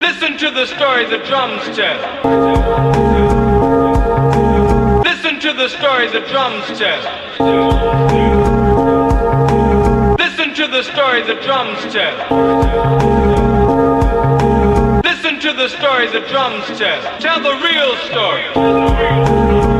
Listen to the story the drums tell. Listen to the story the drums tell. Listen to the story the drums tell. Listen to the story the drums tell. Tell the real story.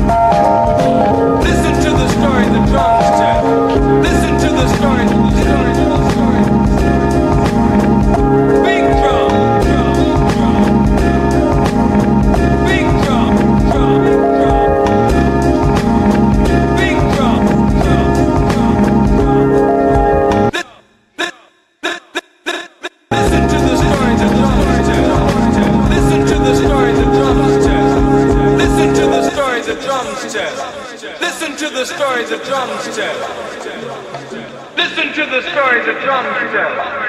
Thank you. drums chest. Listen to the stories of drums chest. Listen to the stories of drums chest.